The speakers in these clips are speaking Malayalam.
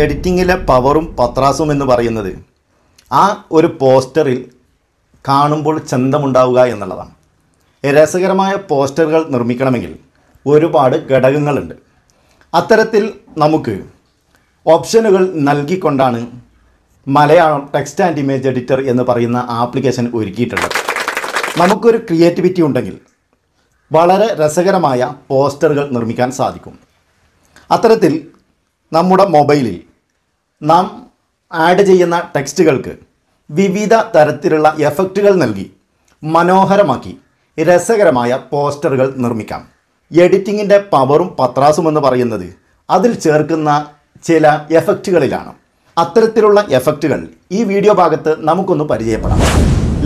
എഡിറ്റിങ്ങിലെ പവറും പത്രാസും എന്ന് പറയുന്നത് ആ ഒരു പോസ്റ്ററിൽ കാണുമ്പോൾ ചന്തമുണ്ടാവുക എന്നുള്ളതാണ്. രസകരമായ പോസ്റ്ററുകൾ നിർമ്മിക്കണമെങ്കിൽ ഒരുപാട് ഘടകങ്ങളുണ്ട്. അത്തരത്തിൽ നമുക്ക് ഓപ്ഷനുകൾ നൽകിക്കൊണ്ടാണ് Malayalam text and image editor എന്ന് പറയുന്ന ആപ്ലിക്കേഷൻ ഒരുക്കിയിട്ടുള്ളത്. നമുക്കൊരു ക്രിയേറ്റിവിറ്റി ഉണ്ടെങ്കിൽ വളരെ രസകരമായ പോസ്റ്ററുകൾ നിർമ്മിക്കാൻ സാധിക്കും. അത്തരത്തിൽ നമ്മുടെ മൊബൈലിൽ നാം ആഡ് ചെയ്യുന്ന ടെക്സ്റ്റുകൾക്ക് വിവിധ തരത്തിലുള്ള എഫക്റ്റുകൾ നൽകി മനോഹരമാക്കി രസകരമായ പോസ്റ്ററുകൾ നിർമ്മിക്കാം. എഡിറ്റിങ്ങിന്റെ പവറും പത്രാസും എന്ന് പറയുന്നത് അതിൽ ചേർക്കുന്ന ചില എഫക്റ്റുകളിലാണ് അത്തരത്തിലുള്ള എഫക്റ്റുകൾ ഈ വീഡിയോ ഭാഗത്ത് നമുക്കൊന്ന് പരിചയപ്പെടാം.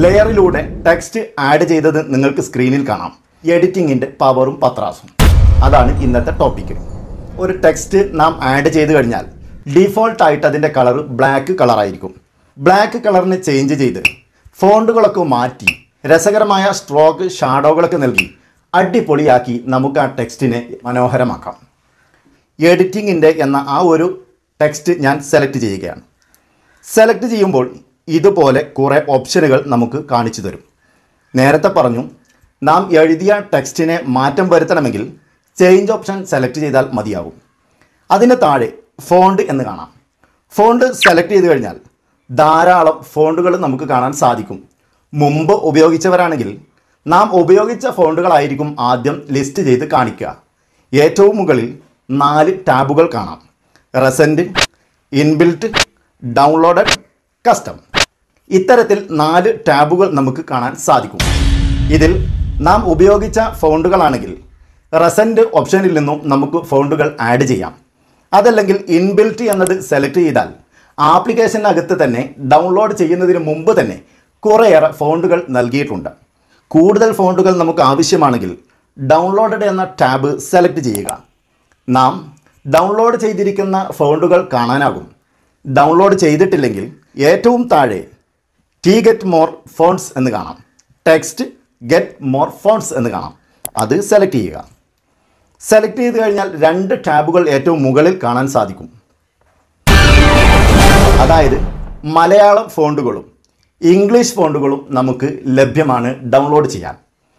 ലെയറിലൂടെ ടെക്സ്റ്റ് ആഡ് ചെയ്തത് നിങ്ങൾക്ക് സ്ക്രീനിൽ കാണാം. എഡിറ്റിങ്ങിന്റെ പവറും പത്രാസും. അതാണ് ഇന്നത്തെ ടോപ്പിക്ക് ഒരു ടെക്സ്റ്റ് നാം ആഡ് ചെയ്ത് കഴിഞ്ഞാൽ ഡീഫോൾട്ടായിട്ട് അതിന്റെ കളർ ബ്ലാക്ക് കളറായിരിക്കും ബ്ലാക്ക് കളറിന് ചേഞ്ച് ചെയ്ത് ഫോണ്ടുകളൊക്കെ മാറ്റി രസകരമായ സ്ട്രോക്ക് ഷാഡോകളൊക്കെ നൽകി അടിപൊളിയാക്കി നമുക്ക് ആ ടെക്സ്റ്റിനെ മനോഹരമാക്കാം. എഡിറ്റിങ്ങിന്റെ എന്ന ആ ഒരു ടെക്സ്റ്റ് ഞാൻ സെലക്ട് ചെയ്യുകയാണ്. സെലക്ട് ചെയ്യുമ്പോൾ ഇതുപോലെ കുറേ ഓപ്ഷനുകൾ നമുക്ക് കാണിച്ചു തരും. നേരത്തെ പറഞ്ഞു നാം എഴുതിയ ടെക്സ്റ്റിനെ മാറ്റം വരുത്തണമെങ്കിൽ ചേഞ്ച് ഓപ്ഷൻ സെലക്ട് ചെയ്താൽ മതിയാകും അതിന് താഴെ ഫോണ്ട് എന്ന് കാണാം. ഫോണ്ട് സെലക്ട് ചെയ്ത് കഴിഞ്ഞാൽ ധാരാളം ഫോണ്ടുകൾ നമുക്ക് കാണാൻ സാധിക്കും. മുമ്പ് ഉപയോഗിച്ചവരാണെങ്കിൽ നാം ഉപയോഗിച്ച ഫോണ്ടുകളായിരിക്കും ആദ്യം ലിസ്റ്റ് ചെയ്ത് കാണിക്കുക. ഏറ്റവും മുകളിൽ നാല് ടാബുകൾ കാണാം. റെസന്റ് ഇൻബിൽറ്റ് ഡൗൺലോഡഡ് കസ്റ്റം ഇത്തരത്തിൽ നാല് ടാബുകൾ നമുക്ക് കാണാൻ സാധിക്കും. ഇതിൽ നാം ഉപയോഗിച്ച ഫോണ്ടുകളാണെങ്കിൽ റെസന്റ് ഓപ്ഷനിൽ നിന്നും നമുക്ക് ഫോണ്ടുകൾ ആഡ് ചെയ്യാം. അതല്ലെങ്കിൽ ഇൻബിൽറ്റ് എന്നത് സെലക്ട് ചെയ്താൽ ആപ്ലിക്കേഷനകത്ത് തന്നെ ഡൗൺലോഡ് ചെയ്യുന്നതിന് മുമ്പ് തന്നെ കുറേയേറെ ഫോണ്ടുകൾ നൽകിയിട്ടുണ്ട്. കൂടുതൽ ഫോണ്ടുകൾ നമുക്ക് ആവശ്യമാണെങ്കിൽ ഡൗൺലോഡഡ് എന്ന ടാബ് സെലക്ട് ചെയ്യുക. നാം ഡൗൺലോഡ് ചെയ്തിരിക്കുന്ന ഫോണ്ടുകൾ കാണാനാകും. ഡൗൺലോഡ് ചെയ്തിട്ടില്ലെങ്കിൽ ഏറ്റവും താഴെ ടി ഗെറ്റ് മോർ ഫോൺസ് എന്ന് കാണാം. ടെക്സ്റ്റ് ഗെറ്റ് മോർ ഫോൺസ് എന്ന് കാണാം. അത് സെലക്ട് ചെയ്യുക. സെലക്ട് ചെയ്ത് കഴിഞ്ഞാൽ രണ്ട് ടാബുകൾ ഏറ്റവും മുകളിൽ കാണാൻ സാധിക്കും. അതായത് മലയാളം ഫോണ്ടുകളും ഇംഗ്ലീഷ് ഫോണ്ടുകളും നമുക്ക് ലഭ്യമാണ് ഡൗൺലോഡ് ചെയ്യാൻ.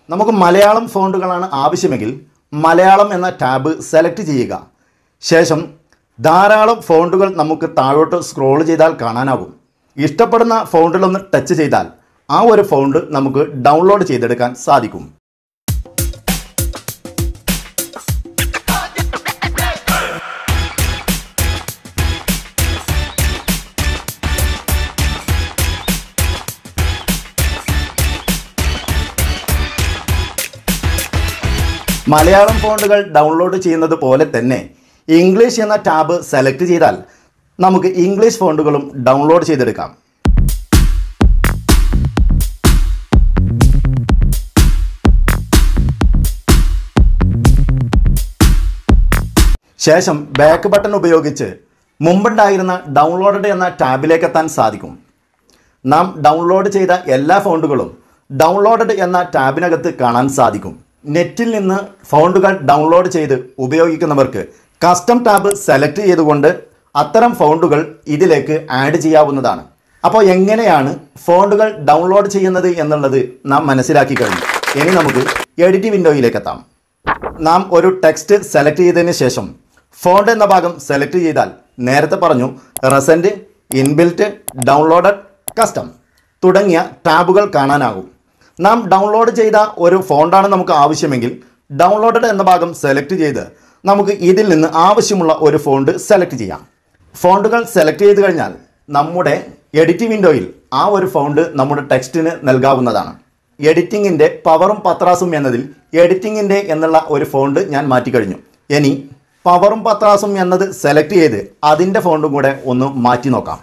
നമുക്ക് മലയാളം ഫോണ്ടുകളാണ് ആവശ്യമെങ്കിൽ മലയാളം എന്ന ടാബ് സെലക്ട് ചെയ്യുക. ശേഷം ധാരാളം ഫോണ്ടുകൾ നമുക്ക് താഴോട്ട് സ്ക്രോൾ ചെയ്താൽ കാണാനാകും. ഇഷ്ടപ്പെടുന്ന ഫോണ്ടിലൊന്ന് ടച്ച് ചെയ്താൽ ആ ഒരു ഫോണ്ട് നമുക്ക് ഡൗൺലോഡ് ചെയ്തെടുക്കാൻ സാധിക്കും. മലയാളം ഫോണ്ടുകൾ ഡൗൺലോഡ് ചെയ്യുന്നത് പോലെ തന്നെ ഇംഗ്ലീഷ് എന്ന ടാബ് സെലക്ട് ചെയ്താൽ നമുക്ക് ഇംഗ്ലീഷ് ഫോണ്ടുകളും ഡൗൺലോഡ് ചെയ്തെടുക്കാം. ശേഷം ബാക്ക് ബട്ടൺ ഉപയോഗിച്ച് മുമ്പുണ്ടായിരുന്ന ഡൗൺലോഡഡ് എന്ന ടാബിലേക്ക് എത്താൻ സാധിക്കും. നാം ഡൗൺലോഡ് ചെയ്ത എല്ലാ ഫോണ്ടുകളും ഡൗൺലോഡഡ് എന്ന ടാബിനകത്ത് കാണാൻ സാധിക്കും. നെറ്റിൽ നിന്ന് ഫൗണ്ടുകൾ ഡൗൺലോഡ് ചെയ്ത് ഉപയോഗിക്കുന്നവർക്ക് കസ്റ്റം ടാബ് സെലക്ട് ചെയ്തുകൊണ്ട് അത്തരം ഫൗണ്ടുകൾ ഇതിലേക്ക് ആഡ് ചെയ്യാവുന്നതാണ്. അപ്പോൾ എങ്ങനെയാണ് ഫോണ്ടുകൾ ഡൗൺലോഡ് ചെയ്യുന്നത് എന്നുള്ളത് നാം മനസ്സിലാക്കി കഴിഞ്ഞു. ഇനി നമുക്ക് എഡിറ്റ് വിൻഡോയിലേക്ക് എത്താം. നാം ഒരു ടെക്സ്റ്റ് സെലക്ട് ചെയ്തതിന് ശേഷം ഫോണ്ട് എന്ന ഭാഗം സെലക്ട് ചെയ്താൽ നേരത്തെ പറഞ്ഞു റെസന്റ് ഇൻബിൽറ്റ് ഡൗൺലോഡഡ് കസ്റ്റം തുടങ്ങിയ ടാബുകൾ കാണാനാകും. നാം ഡൗൺലോഡ് ചെയ്ത ഒരു ഫോണ്ടാണ് നമുക്ക് ആവശ്യമെങ്കിൽ ഡൗൺലോഡഡ് എന്ന ഭാഗം സെലക്ട് ചെയ്ത് നമുക്ക് ഇതിൽ നിന്ന് ആവശ്യമുള്ള ഒരു ഫോണ്ട് സെലക്ട് ചെയ്യാം. ഫോണ്ടുകൾ സെലക്ട് ചെയ്ത് കഴിഞ്ഞാൽ നമ്മുടെ എഡിറ്റ് വിൻഡോയിൽ ആ ഒരു ഫോണ്ട് നമ്മുടെ ടെക്സ്റ്റിന് നൽകാവുന്നതാണ്. എഡിറ്റിങ്ങിന്റെ പവറും പത്രാസും എന്നതിൽ എഡിറ്റിങ്ങിന്റെ എന്നുള്ള ഒരു ഫോണ്ട് ഞാൻ മാറ്റിക്കഴിഞ്ഞു ഇനി പവറും പത്രാസും എന്നത് സെലക്ട് ചെയ്ത് അതിന്റെ ഫോണ്ടും കൂടെ ഒന്ന് മാറ്റി നോക്കാം.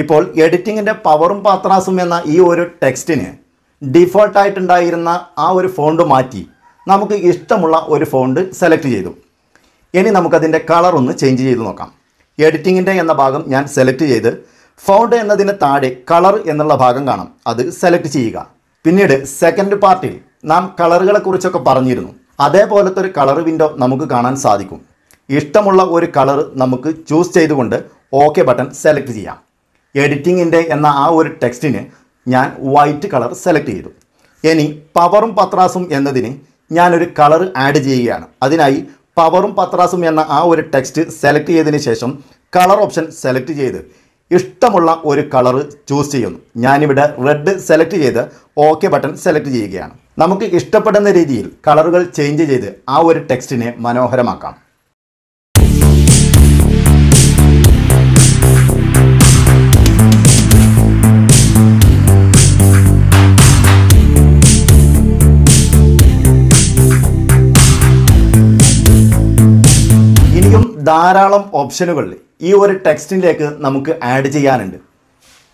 ഇപ്പോൾ എഡിറ്റിങ്ങിന്റെ പവറും പാത്രാസും എന്ന ഈ ഒരു ടെക്സ്റ്റിന് ഡിഫോൾട്ടായിട്ടുണ്ടായിരുന്ന ആ ഒരു ഫോണ്ട് മാറ്റി നമുക്ക് ഇഷ്ടമുള്ള ഒരു ഫോണ്ട് സെലക്ട് ചെയ്തു. ഇനി നമുക്കതിന്റെ കളർ ഒന്ന് ചേഞ്ച് ചെയ്ത് നോക്കാം. എഡിറ്റിങ്ങിന്റെ എന്ന ഭാഗം ഞാൻ സെലക്ട് ചെയ്ത് ഫോണ്ട് എന്നതിന് താഴെ കളർ എന്നുള്ള ഭാഗം കാണാം. അത് സെലക്ട് ചെയ്യുക. പിന്നീട് സെക്കൻഡ് പാർട്ടിൽ നാം കളറുകളെക്കുറിച്ചൊക്കെ പറഞ്ഞിരുന്നു. അതേപോലത്തെ ഒരു കളർ വിൻഡോ നമുക്ക് കാണാൻ സാധിക്കും. ഇഷ്ടമുള്ള ഒരു കളർ നമുക്ക് ചൂസ് ചെയ്തുകൊണ്ട് ഓക്കെ ബട്ടൺ സെലക്ട് ചെയ്യാം. എഡിറ്റിങ്ങിന്റെ എന്ന ആ ഒരു ടെക്സ്റ്റിന് ഞാൻ വൈറ്റ് കളർ സെലക്ട് ചെയ്തു. ഇനി പവറും പത്രാസും എന്നതിന് ഞാനൊരു കളർ ആഡ് ചെയ്യുകയാണ്. അതിനായി പവറും പത്രാസും എന്ന ആ ഒരു ടെക്സ്റ്റ് സെലക്ട് ചെയ്തതിന് ശേഷം കളർ ഓപ്ഷൻ സെലക്ട് ചെയ്ത് ഇഷ്ടമുള്ള ഒരു കളർ ചൂസ് ചെയ്യുന്നു. ഞാനിവിടെ റെഡ് സെലക്ട് ചെയ്ത് ഓക്കെ ബട്ടൺ സെലക്ട് ചെയ്യുകയാണ്. നമുക്ക് ഇഷ്ടപ്പെടുന്ന രീതിയിൽ കളറുകൾ ചേഞ്ച് ചെയ്ത് ആ ഒരു ടെക്സ്റ്റിനെ മനോഹരമാക്കാം. ധാരാളം ഓപ്ഷനുകൾ ഈ ഒരു ടെക്സ്റ്റിലേക്ക് നമുക്ക് ആഡ് ചെയ്യാനുണ്ട്.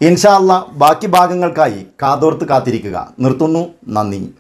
ഇൻഷാല്ല ബാക്കി ഭാഗങ്ങൾക്കായി കാതോർത്ത് കാത്തിരിക്കുക. നിർത്തുന്നു. നന്ദി.